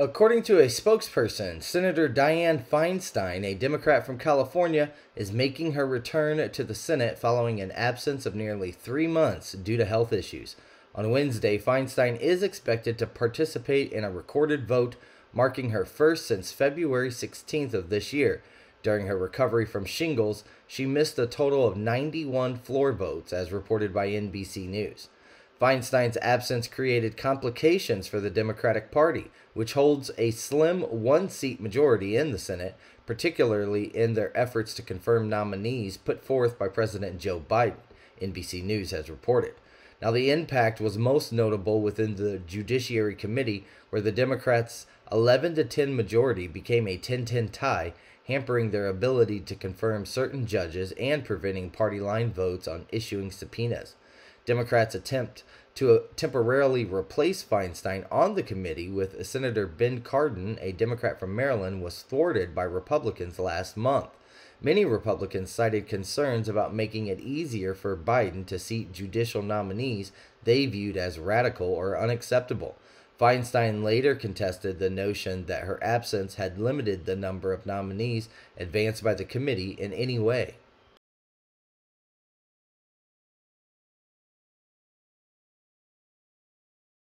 According to a spokesperson, Senator Dianne Feinstein, a Democrat from California, is making her return to the Senate following an absence of nearly three months due to health issues. On Wednesday, Feinstein is expected to participate in a recorded vote, marking her first since February 16th of this year. During her recovery from shingles, she missed a total of 91 floor votes, as reported by NBC News. Feinstein's absence created complications for the Democratic Party, which holds a slim one seat majority in the Senate, particularly in their efforts to confirm nominees put forth by President Joe Biden, NBC News has reported. Now, the impact was most notable within the Judiciary Committee, where the Democrats' 11 to 10 majority became a 10 10 tie, hampering their ability to confirm certain judges and preventing party line votes on issuing subpoenas. Democrats' attempt to uh, temporarily replace Feinstein on the committee with Senator Ben Cardin, a Democrat from Maryland, was thwarted by Republicans last month. Many Republicans cited concerns about making it easier for Biden to seat judicial nominees they viewed as radical or unacceptable. Feinstein later contested the notion that her absence had limited the number of nominees advanced by the committee in any way.